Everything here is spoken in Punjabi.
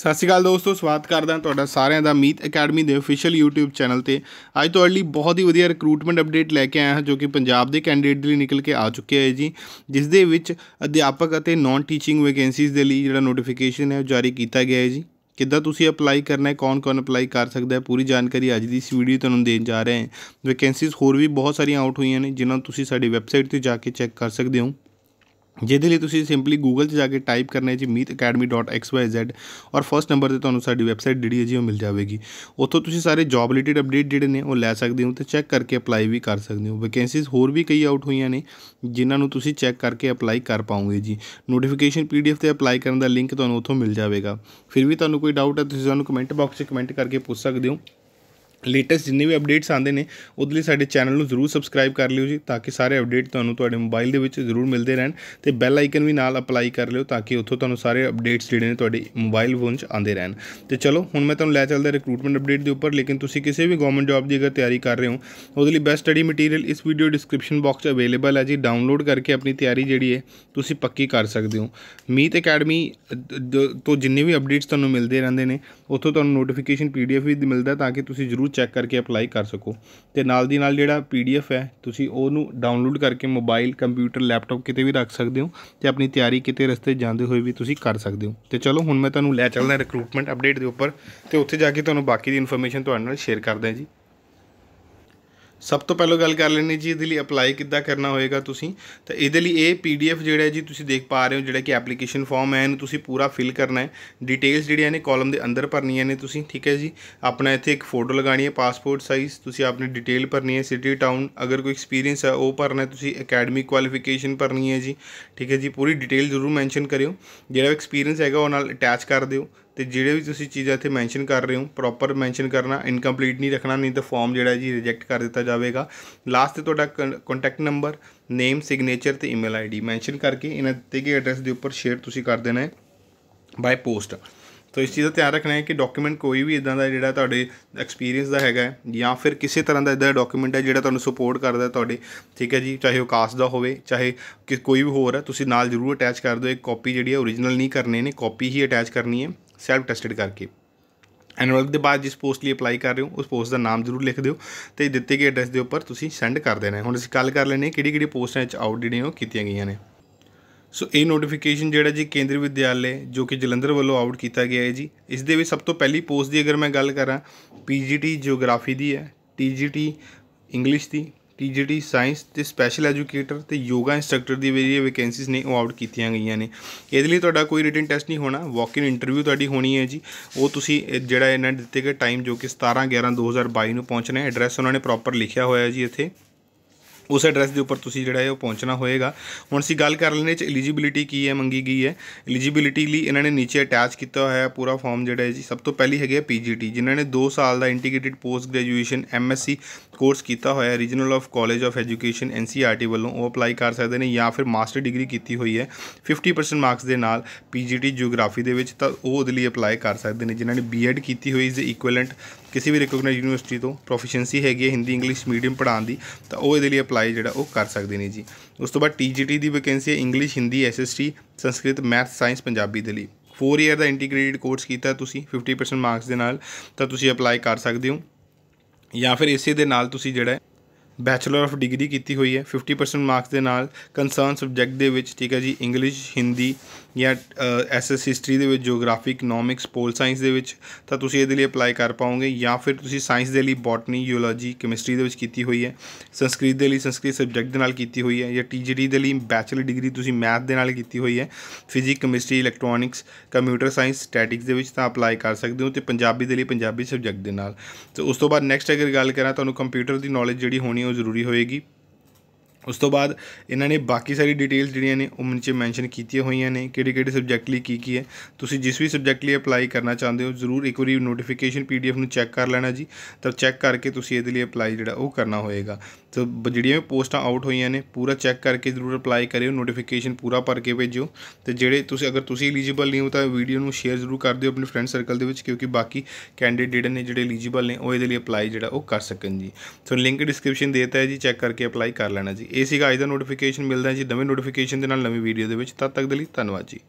ਸਤਿ ਸ਼੍ਰੀ ਅਕਾਲ ਦੋਸਤੋ, ਸਵਾਗਤ ਕਰਦਾ ਤੁਹਾਡਾ ਸਾਰਿਆਂ ਦਾ ਮੀਤ ਅਕੈਡਮੀ ਦੇ ਅਫੀਸ਼ੀਅਲ YouTube ਚੈਨਲ ਤੇ। ਅੱਜ ਤੁਹਾਡੇ ਲਈ ਬਹੁਤ ਹੀ ਵਧੀਆ ਰਿਕਰੂਟਮੈਂਟ ਅਪਡੇਟ ਲੈ ਕੇ ਆਇਆ ਹਾਂ, ਜੋ ਕਿ ਪੰਜਾਬ ਦੇ ਕੈਂਡੀਡੇਟ ਲਈ ਨਿਕਲ ਕੇ ਆ ਚੁੱਕਿਆ ਹੈ ਜੀ। ਜਿਸ ਦੇ ਵਿੱਚ ਅਧਿਆਪਕ ਅਤੇ ਨਾਨ ਟੀਚਿੰਗ ਵੈਕੈਂਸੀਜ਼ ਦੇ ਲਈ ਜਿਹੜਾ ਨੋਟੀਫਿਕੇਸ਼ਨ ਹੈ, ਉਹ ਜਾਰੀ ਕੀਤਾ ਗਿਆ ਹੈ ਜੀ। ਕਿੱਦਾਂ ਤੁਸੀਂ ਅਪਲਾਈ ਕਰਨਾ ਹੈ, ਕੌਣ-ਕੌਣ ਅਪਲਾਈ ਕਰ ਸਕਦਾ ਹੈ, ਪੂਰੀ ਜਾਣਕਾਰੀ ਅੱਜ ਦੀ ਇਸ ਵੀਡੀਓ ਤੁਹਾਨੂੰ ਦੇਣ ਜਾ ਰਹੇ ਹਾਂ। ਵੈਕੈਂਸੀਜ਼ ਹੋਰ ਵੀ ਬਹੁਤ ਸਾਰੀਆਂ ਆਊਟ ਹੋਈਆਂ ਨੇ, ਜਿਨ੍ਹਾਂ ਨੂੰ ਤੁਸੀਂ ਸਾਡੀ ਵੈਬਸਾਈਟ ਤੇ ਜਾ ਕੇ ਚੈੱਕ ਕਰ ਸਕਦੇ ਹੋ। ਜਿਹਦੇ ਲਈ ਤੁਸੀਂ ਸਿੰਪਲੀ ਗੂਗਲ 'ਚ ਜਾ ਕੇ ਟਾਈਪ ਕਰਨਾ ਹੈ ਜੀ meetacademy.xyz ਔਰ ਫਰਸਟ ਨੰਬਰ ਤੇ ਤੁਹਾਨੂੰ ਸਾਡੀ ਵੈਬਸਾਈਟ ਜਿਹੜੀ ਹੈ ਜੀ ਉਹ ਮਿਲ ਜਾਵੇਗੀ। ਉੱਥੋਂ ਤੁਸੀਂ ਸਾਰੇ ਜੌਬ ਰਿਲੇਟਡ ਅਪਡੇਟ ਜਿਹੜੇ ਨੇ ਉਹ ਲੈ ਸਕਦੇ ਹੋ ਤੇ ਚੈੱਕ ਕਰਕੇ ਅਪਲਾਈ ਵੀ ਕਰ ਸਕਦੇ ਹੋ। ਵੈਕੈਂਸੀਜ਼ ਹੋਰ ਵੀ ਕਈ ਆਊਟ ਹੋਈਆਂ ਨੇ ਜਿਨ੍ਹਾਂ ਨੂੰ ਤੁਸੀਂ ਚੈੱਕ ਕਰਕੇ ਅਪਲਾਈ ਕਰ ਪਾਓਗੇ ਜੀ। ਨੋਟੀਫਿਕੇਸ਼ਨ ਪੀਡੀਐਫ ਤੇ ਅਪਲਾਈ ਕਰਨ ਦਾ ਲਿੰਕ ਤੁਹਾਨੂੰ ਉੱਥੋਂ ਮਿਲ ਜਾਵੇਗਾ। ਫਿਰ ਵੀ ਤੁਹਾਨੂੰ ਕੋਈ ਡਾਊਟ ਹੈ ਤੁਸੀਂ ਸਾਨੂੰ ਕਮੈਂਟ ਬਾਕਸ 'ਚ ਕਮੈਂਟ ਕਰਕੇ ਪੁੱਛ ਸਕਦੇ ਹੋ। ਲੇਟੈਸਟ ਜਿੰਨੇ ਵੀ ਅਪਡੇਟਸ ਆਉਂਦੇ ਨੇ, ਉਹਦੇ ਲਈ ਸਾਡੇ ਚੈਨਲ ਨੂੰ ਜ਼ਰੂਰ ਸਬਸਕ੍ਰਾਈਬ ਕਰ ਲਿਓ ਜੀ, ਤਾਂ ਕਿ ਸਾਰੇ ਅਪਡੇਟ ਤੁਹਾਨੂੰ ਤੁਹਾਡੇ ਮੋਬਾਈਲ ਦੇ ਵਿੱਚ ਜ਼ਰੂਰ ਮਿਲਦੇ ਰਹਿਣ ਤੇ ਬੈਲ ਆਈਕਨ ਵੀ ਨਾਲ ਅਪਲਾਈ ਕਰ ਲਿਓ ਤਾਂ ਕਿ ਉੱਥੋਂ ਤੁਹਾਨੂੰ ਸਾਰੇ ਅਪਡੇਟਸ ਜਿਹੜੇ ਨੇ ਤੁਹਾਡੇ ਮੋਬਾਈਲ ਫੋਨ 'ਚ ਆਉਂਦੇ ਰਹਿਣ। ਤੇ ਚਲੋ, ਹੁਣ ਮੈਂ ਤੁਹਾਨੂੰ ਲੈ ਚੱਲਦਾ ਰਿਕਰੂਟਮੈਂਟ ਅਪਡੇਟ ਦੇ ਉੱਪਰ, ਲੇਕਿਨ ਤੁਸੀਂ ਕਿਸੇ ਵੀ ਗਵਰਨਮੈਂਟ ਜੌਬ ਦੀ ਅਗਰ ਤਿਆਰੀ ਕਰ ਰਹੇ ਹੋ, ਉਹਦੇ ਲਈ ਬੈਸਟ ਸਟੱਡੀ ਮਟੀਰੀਅਲ ਇਸ ਵੀਡੀਓ ਡਿਸਕ੍ਰਿਪਸ਼ਨ ਬਾਕਸ 'ਚ ਅਵੇਲੇਬਲ ਹੈ ਜੀ। ਡਾਊਨਲੋਡ ਕਰਕੇ ਆਪਣੀ ਤਿਆਰੀ ਜਿਹੜੀ ਹੈ, ਤੁਸੀਂ ਪੱਕੀ ਕਰ ਸਕਦੇ ਹੋ। ਮੀਤ ਅਕੈਡਮੀ ਤੋਂ ਜਿੰਨੇ ਵੀ ਅਪਡੇਟਸ ਤੁਹਾਨੂੰ ਮਿਲਦੇ ਰਹਿੰਦੇ ਨੇ, ਉੱਥੋਂ ਤੁਹਾਨੂੰ ਨੋਟੀਫਿਕੇਸ਼ਨ ਪੀਡੀਐਫ ਵੀ ਮਿਲਦਾ ਤਾਂ ਕਿ ਤੁਸੀਂ ਜ਼ਰੂਰ ਚੈੱਕ ਕਰਕੇ ਅਪਲਾਈ ਕਰ ਸਕੋ। ਤੇ ਨਾਲ ਦੀ ਨਾਲ ਜਿਹੜਾ ਪੀਡੀਐਫ ਹੈ, ਤੁਸੀਂ ਉਹਨੂੰ ਡਾਊਨਲੋਡ ਕਰਕੇ ਮੋਬਾਈਲ ਕੰਪਿਊਟਰ ਲੈਪਟਾਪ ਕਿਤੇ ਵੀ ਰੱਖ ਸਕਦੇ ਹੋ ਤੇ ਆਪਣੀ ਤਿਆਰੀ ਕਿਤੇ ਰਸਤੇ ਜਾਂਦੇ ਹੋਏ ਵੀ ਤੁਸੀਂ ਕਰ ਸਕਦੇ ਹੋ। ਤੇ ਚਲੋ, ਹੁਣ ਮੈਂ ਤੁਹਾਨੂੰ ਲੈ ਚੱਲਦਾ ਰਿਕਰੂਟਮੈਂਟ ਅਪਡੇਟ ਦੇ ਉੱਪਰ ਤੇ ਉੱਥੇ ਜਾ ਕੇ ਤੁਹਾਨੂੰ ਬਾਕੀ ਦੀ ਇਨਫੋਰਮੇਸ਼ਨ ਤੁਹਾਡੇ ਨਾਲ ਸ਼ੇਅਰ ਕਰਦਾ ਜੀ। ਸਭ ਤੋਂ ਪਹਿਲਾਂ ਗੱਲ ਕਰ ਲੈਣੀ ਜੀ, ਇਹਦੇ ਲਈ ਅਪਲਾਈ ਕਿੱਦਾਂ ਕਰਨਾ ਹੋਏਗਾ ਤੁਸੀਂ। ਤਾਂ ਇਹਦੇ ਲਈ ਇਹ ਪੀਡੀਐਫ ਜਿਹੜਾ ਜੀ, ਤੁਸੀਂ ਦੇਖ ਪਾ ਰਹੇ ਹੋ, ਜਿਹੜਾ ਕਿ ਐਪਲੀਕੇਸ਼ਨ ਫਾਰਮ ਹੈ, ਇਹਨੂੰ ਤੁਸੀਂ ਪੂਰਾ ਫਿਲ ਕਰਨਾ ਹੈ। ਡਿਟੇਲਸ ਜਿਹੜੀਆਂ ਨੇ ਕਾਲਮ ਦੇ ਅੰਦਰ ਭਰਨੀਆਂ ਨੇ ਤੁਸੀਂ, ਠੀਕ ਹੈ ਜੀ। ਆਪਣਾ ਇੱਥੇ ਇੱਕ ਫੋਟੋ ਲਗਾਣੀ ਹੈ ਪਾਸਪੋਰਟ ਸਾਈਜ਼ ਤੁਸੀਂ ਆਪਣੀ ਡਿਟੇਲ ਭਰਨੀ ਹੈ ਸਿਟੀ ਟਾਊਨ ਅਗਰ ਕੋਈ ਐਕਸਪੀਰੀਅੰਸ ਹੈ, ਉਹ ਭਰਨਾ ਹੈ, ਤੁਸੀਂ ਅਕੈਡਮਿਕ ਕੁਆਲੀਫਿਕੇਸ਼ਨ ਭਰਨੀ ਹੈ ਜੀ, ਠੀਕ ਹੈ ਜੀ। ਪੂਰੀ ਡਿਟੇਲ ਜ਼ਰੂਰ ਮੈਂਸ਼ਨ ਕਰਿਓ। ਜਿਹੜਾ ਐਕਸਪੀਰੀਅੰਸ ਹੈਗਾ, ਉਹ ਨਾਲ ਅਟੈਚ ਕਰ ਦਿਓ। ਤੇ ਜਿਹੜੇ ਵੀ ਤੁਸੀਂ ਚੀਜ਼ਾਂ ਇੱਥੇ ਮੈਂਸ਼ਨ ਕਰ ਰਹੇ ਹੋ ਪ੍ਰੋਪਰ ਮੈਂਸ਼ਨ ਕਰਨਾ ਇਨਕੰਪਲੀਟ ਨਹੀਂ ਰੱਖਣਾ, ਨਹੀਂ ਤਾਂ ਫਾਰਮ ਜਿਹੜਾ ਜੀ ਰਿਜੈਕਟ ਕਰ ਦਿੱਤਾ ਜਾਵੇਗਾ। ਲਾਸਟ ਤੇ ਤੁਹਾਡਾ ਕੰਟੈਕਟ ਨੰਬਰ ਨੇਮ ਸਿਗਨੇਚਰ ਤੇ ਈਮੇਲ ਆਈਡੀ ਮੈਂਸ਼ਨ ਕਰਕੇ ਇਹਨਾਂ ਦਿੱਤੇ ਗਏ ਐਡਰੈਸ ਦੇ ਉੱਪਰ ਸ਼ੇਅਰ ਤੁਸੀਂ ਕਰ ਦੇਣਾ ਹੈ ਬਾਈ ਪੋਸਟ ਤੋ ਇਸ ਚੀਜ਼ ਦਾ ਧਿਆਨ ਰੱਖਣਾ ਹੈ ਕਿ ਡਾਕੂਮੈਂਟ ਕੋਈ ਵੀ ਇਦਾਂ ਦਾ ਜਿਹੜਾ ਤੁਹਾਡੇ ਐਕਸਪੀਰੀਅੰਸ ਦਾ ਹੈਗਾ ਜਾਂ ਫਿਰ ਕਿਸੇ ਤਰ੍ਹਾਂ ਦਾ ਇਦਾਂ ਡਾਕੂਮੈਂਟ ਹੈ ਜਿਹੜਾ ਤੁਹਾਨੂੰ ਸਪੋਰਟ ਕਰਦਾ ਤੁਹਾਡੇ, ਠੀਕ ਹੈ ਜੀ? ਚਾਹੇ ਉਹ ਕਾਸਟ ਦਾ ਹੋਵੇ, ਚਾਹੇ ਕਿ ਕੋਈ ਵੀ ਹੋਰ ਹੈ, ਤੁਸੀਂ ਨਾਲ ਜ਼ਰੂਰ ਅਟੈਚ ਕਰ ਦਿਓ। ਇੱਕ ਕਾਪੀ ਜਿਹੜੀ ਹੈ ਓਰੀਜਨਲ ਨਹੀਂ ਕਰਨੇ ਨੇ ਕਾਪੀ ਹੀ ਅਟੈਚ ਕਰਨੀ ਹੈ। ਸੈਲਫ ਟੈਸਟਡ ਕਰਕੇ। ਐਨਵਲਪ ਦੇ ਬਾਅਦ ਜਿਸ ਪੋਸਟ ਲਈ ਅਪਲਾਈ ਕਰ ਰਹੇ ਹੋ, ਉਸ ਪੋਸਟ ਦਾ ਨਾਮ ਜ਼ਰੂਰ ਲਿਖ ਦਿਓ ਤੇ ਦਿੱਤੇ ਗਏ ਐਡਰੈਸ ਦੇ ਉੱਪਰ ਤੁਸੀਂ ਸੈਂਡ ਕਰ ਦੇਣਾ ਹੁਣ ਅਸੀਂ ਗੱਲ ਕਰ ਲੈਣੇ ਕਿਹੜੀ ਕਿਹੜੀ ਪੋਸਟਾਂ ਵਿੱਚ ਆਊਟ ਜਿਹੜੀਆਂ ਉਹ ਕੀਤੀਆਂ ਗਈਆਂ ਨੇ। ਸੋ ਇਹ ਨੋਟੀਫਿਕੇਸ਼ਨ ਜਿਹੜਾ ਜੀ ਕੇਂਦਰੀ ਵਿਦਿਆਲੇ ਜੋ ਕਿ ਜਲੰਧਰ ਵੱਲੋਂ ਆਊਟ ਕੀਤਾ ਗਿਆ ਹੈ ਜੀ, ਇਸ ਦੇ ਵਿੱਚ ਸਭ ਤੋਂ ਪਹਿਲੀ ਪੋਸਟ ਦੀ ਅਗਰ ਮੈਂ ਗੱਲ ਕਰਾਂ ਪੀਜੀਟੀ ਜਿਓਗ੍ਰਾਫੀ ਦੀ ਹੈ ਟੀਜੀਟੀ ਇੰਗਲਿਸ਼ ਦੀ ਟੀਜੀਟੀ ਸਾਇੰਸ ਤੇ ਸਪੈਸ਼ਲ ਐਜੂਕੇਟਰ ਤੇ ਯੋਗਾ ਇੰਸਟ੍ਰਕਟਰ ਦੀ ਵੇਰੀ ਵੈਕੈਂਸੀਜ਼ ਨੇ, ਉਹ ਆਊਟ ਕੀਤੀਆਂ ਗਈਆਂ ਨੇ। ਇਹਦੇ ਲਈ ਤੁਹਾਡਾ ਕੋਈ ਰਿਟਨ ਟੈਸਟ ਨਹੀਂ ਹੋਣਾ ਵਾਕ ਇਨ ਇੰਟਰਵਿਊ ਤੁਹਾਡੀ ਹੋਣੀ ਹੈ ਜੀ। ਉਹ ਤੁਸੀਂ ਜਿਹੜਾ ਇਹਨਾਂ ਦਿੱਤੇ ਗਏ ਟਾਈਮ ਜੋ ਕਿ 17 11 2022 ਨੂੰ ਪਹੁੰਚਣਾ ਹੈ। ਐਡਰੈਸ ਉਹਨਾਂ ਨੇ ਪ੍ਰੋਪਰ ਲਿਖਿਆ ਹੋਇਆ ਜੀ ਇੱਥੇ। ਉਸ ਐਡਰੈਸ ਦੇ ਉੱਪਰ ਤੁਸੀਂ ਜਿਹੜਾ ਹੈ ਉਹ ਪਹੁੰਚਣਾ ਹੋਏਗਾ। ਹੁਣ ਅਸੀਂ ਗੱਲ ਕਰ ਲੈਣੇ ਚ ਐਲੀਜੀਬਿਲਿਟੀ ਕੀ ਹੈ, ਮੰਗੀ ਗਈ ਹੈ। ਐਲੀਜੀਬਿਲਿਟੀ ਲਈ ਇਹਨਾਂ ਨੇ ਨੀਚੇ ਅਟੈਚ ਕੀਤਾ ਹੋਇਆ ਹੈ ਪੂਰਾ ਫਾਰਮ ਜਿਹੜਾ ਹੈ ਜੀ। ਸਭ ਤੋਂ ਪਹਿਲੀ ਹੈਗੀ ਹੈ ਪੀਜੀਟੀ ਜਿਨ੍ਹਾਂ ਨੇ 2 ਸਾਲ ਦਾ integrated post graduation MSc course ਕੀਤਾ ਹੋਇਆ ਹੈ। Regional of college of education NCRT ਵੱਲੋਂ ਉਹ ਅਪਲਾਈ ਕਰ ਸਕਦੇ ਨੇ ਜਾਂ ਫਿਰ ਮਾਸਟਰ ਡਿਗਰੀ ਕੀਤੀ ਹੋਈ ਹੈ। 50% ਮਾਰਕਸ ਦੇ ਨਾਲ ਪੀਜੀਟੀ ਜਿਓਗ੍ਰਾਫੀ ਦੇ ਵਿੱਚ ਤਾਂ ਉਹ ਉਹਦੇ ਲਈ ਅਪਲਾਈ ਕਰ ਸਕਦੇ ਨੇ, ਜਿਨ੍ਹਾਂ ਨੇ ਬੀਐਡ ਕੀਤੀ ਹੋਈ ਇਸ ਦੇ ਇਕੁਇਵਲੈਂਟ ਕਿਸੇ ਵੀ ਰਿਕੋਗਨਾਈਜ਼ ਯੂਨੀਵਰਸਿਟੀ ਤੋਂ ਪ੍ਰੋਫੀਸ਼ੀਐਂਸੀ ਹੈਗੀ ਹੈ ਹਿੰਦੀ ਇੰਗਲਿਸ਼ ਮੀਡੀਅਮ ਪੜ੍ਹਾਉਣ ਦੀ, ਤਾਂ ਉਹ ਇਹਦੇ ਲਈ ਅਪਲਾਈ ਜਿਹੜਾ ਉਹ ਕਰ ਸਕਦੇ ਨੇ ਜੀ। ਉਸ ਤੋਂ ਬਾਅਦ ਟੀਜੀਟੀ ਦੀ ਵੈਕੈਂਸੀ ਹੈ English Hindi SST Sanskrit math science Punjabi ਦੇ ਲਈ। 4 ਇਅਰ ਦਾ ਇੰਟੀਗ੍ਰੇਟਿਡ ਕੋਰਸ ਕੀਤਾ ਤੁਸੀਂ 50% ਮਾਰਕਸ ਦੇ ਨਾਲ, ਤਾਂ ਤੁਸੀਂ ਅਪਲਾਈ ਕਰ ਸਕਦੇ ਹੋ। ਜਾਂ ਫਿਰ ਇਸੇ ਦੇ ਨਾਲ ਤੁਸੀਂ ਜਿਹੜਾ ਬੈਚਲਰ ਆਫ ਡਿਗਰੀ ਕੀਤੀ ਹੋਈ ਹੈ। 50% ਮਾਰਕਸ ਦੇ ਨਾਲ ਕੰਸਰਨ ਸਬਜੈਕਟ ਦੇ ਵਿੱਚ, ਠੀਕ ਹੈ ਜੀ ਇੰਗਲਿਸ਼ ਹਿੰਦੀ ਜਾਂ ਐਸਐਸ ਹਿਸਟਰੀ ਦੇ ਵਿੱਚ ਜੀਓਗ੍ਰਾਫੀ ਇਕਨੋਮਿਕਸ ਪੋਲ ਸਾਇੰਸ ਦੇ ਵਿੱਚ ਤਾਂ ਤੁਸੀਂ ਇਹਦੇ ਲਈ ਅਪਲਾਈ ਕਰ ਪਾਓਗੇ ਜਾਂ ਫਿਰ ਤੁਸੀਂ ਸਾਇੰਸ ਦੇ ਲਈ ਬੋਟਨੀ ਜੀਓਲੋਜੀ ਕੈਮਿਸਟਰੀ ਦੇ ਵਿੱਚ ਕੀਤੀ ਹੋਈ ਹੈ। ਸੰਸਕ੍ਰਿਤ ਦੇ ਲਈ ਸੰਸਕ੍ਰਿਤ ਸਬਜੈਕਟ ਦੇ ਨਾਲ ਕੀਤੀ ਹੋਈ ਹੈ ਜਾਂ ਟੀਜੀਟੀ ਦੇ ਲਈ ਬੈਚਲਰ ਡਿਗਰੀ ਤੁਸੀਂ ਮੈਥ ਦੇ ਨਾਲ ਕੀਤੀ ਹੋਈ ਹੈ। Physic chemistry electronics computer science statics ਦੇ ਵਿੱਚ ਤਾਂ ਅਪਲਾਈ ਕਰ ਸਕਦੇ ਹੋ ਤੇ ਪੰਜਾਬੀ ਦੇ ਲਈ ਪੰਜਾਬੀ ਸਬਜੈਕਟ ਦੇ ਨਾਲ। ਤੇ ਉਸ ਤੋਂ ਬਾਅਦ ਨੈਕਸਟ ਅਗਰ ਗੱਲ ਕਰਾਂ, ਤੁਹਾਨੂੰ ਕੰਪਿਊਟਰ ਦੀ ਨੌਲੇਜ ਜਿਹੜੀ ਹੋਣੀ ਉਹ ਜ਼ਰੂਰੀ ਹੋਏਗੀ। ਉਸ ਤੋਂ ਬਾਅਦ ਇਹਨਾਂ ਨੇ ਬਾਕੀ ਸਾਰੀ ਡਿਟੇਲਸ ਜਿਹੜੀਆਂ ਨੇ ਉਹ ਨੀਚੇ ਮੈਂਸ਼ਨ ਕੀਤੀਆਂ ਹੋਈਆਂ ਨੇ, ਕਿਹੜੇ ਕਿਹੜੇ ਸਬਜੈਕਟ ਲਈ ਕੀ ਕੀ ਹੈ। ਤੁਸੀਂ ਜਿਸ ਵੀ ਸਬਜੈਕਟ ਲਈ ਅਪਲਾਈ ਕਰਨਾ ਚਾਹੁੰਦੇ ਹੋ, ਜ਼ਰੂਰ ਇੱਕ ਵਾਰੀ ਨੋਟੀਫਿਕੇਸ਼ਨ ਪੀਡੀਐਫ ਨੂੰ ਚੈੱਕ ਕਰ ਲੈਣਾ ਜੀ। ਤਾਂ ਚੈੱਕ ਕਰਕੇ ਤੁਸੀਂ ਇਹਦੇ ਲਈ ਅਪਲਾਈ ਜਿਹੜਾ ਉਹ ਕਰਨਾ ਹੋਏਗਾ। ਤਾਂ ਜਿਹੜੀਆਂ ਵੀ ਪੋਸਟਾਂ ਆਊਟ ਹੋਈਆਂ ਨੇ, ਪੂਰਾ ਚੈੱਕ ਕਰਕੇ ਜ਼ਰੂਰ ਅਪਲਾਈ ਕਰਿਓ ਨੋਟੀਫਿਕੇਸ਼ਨ ਪੂਰਾ ਭਰ ਕੇ ਭੇਜਿਓ। ਤੇ ਜਿਹੜੇ ਤੁਸੀਂ, ਅਗਰ ਤੁਸੀਂ ਐਲੀਜੀਬਲ ਨਹੀਂ ਹੋ ਤਾਂ ਵੀਡੀਓ ਨੂੰ ਸ਼ੇਅਰ ਜ਼ਰੂਰ ਕਰ ਦਿਓ ਆਪਣੇ ਫਰੈਂਡ ਸਰਕਲ ਦੇ ਵਿੱਚ, ਕਿਉਂਕਿ ਬਾਕੀ ਕੈਂਡੀਡੇਟ ਨੇ, ਜਿਹੜੇ ਐਲੀਜੀਬਲ ਨੇ, ਉਹ ਇਹਦੇ ਲਈ ਅਪਲਾਈ ਜਿਹੜਾ ਉਹ ਕਰ ਸਕਣ ਜੀ। ਸੋ ਲਿੰਕ ਡਿਸਕ੍ਰਿਪਸ਼ਨ ਦੇਤਾ ਹੈ ਜੀ ਚੈੱਕ ਕਰਕੇ ਅਪਲਾਈ ਕਰ ਲੈਣਾ ਜੀ। ਇਹ ਸੀਗਾ ਅੱਜ ਦਾ ਨੋਟੀਫਿਕੇਸ਼ਨ ਮਿਲਦਾ ਜੀ ਨਵੇਂ ਨੋਟੀਫਿਕੇਸ਼ਨ ਦੇ ਨਾਲ ਨਵੀਂ ਵੀਡੀਓ ਦੇ ਵਿੱਚ। ਤਦ ਤੱਕ ਦੇ ਲਈ ਧੰਨਵਾਦ ਜੀ।